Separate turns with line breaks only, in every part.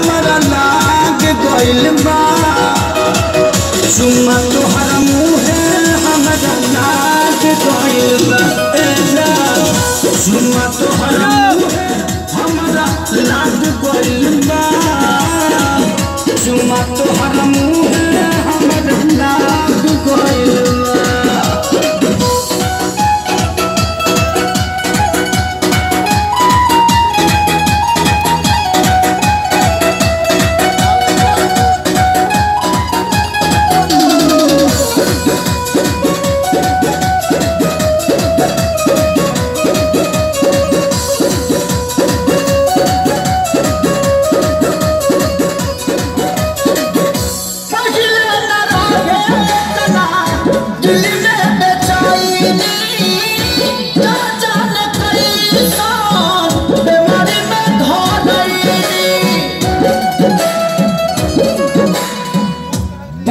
हमरा लाग गइल बा। चुम्मा तोहरा मुहे हमरा लाग गइल बा। चुम्मा तोहरा मुहे हमरा लाग गइल बा। चुम्मा तोहरा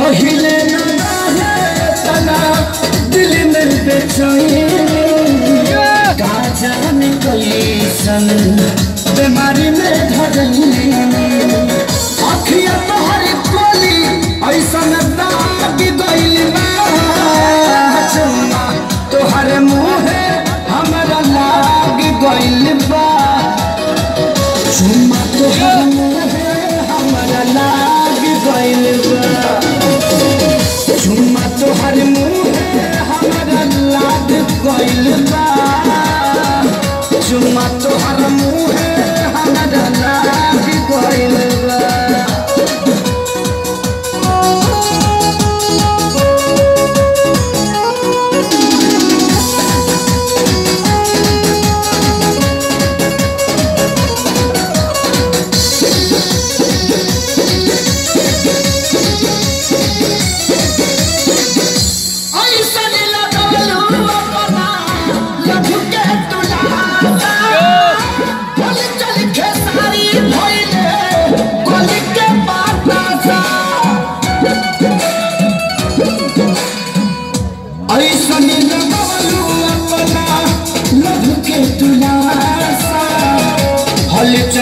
पहले दिल में जाने कैसन बीमारी में धरनी अखिया तोहर कोली ऐसन दाग तो लाग गइल बा। चुम्मा तोहर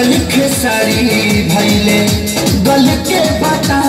लिख सारी भैले गल के बता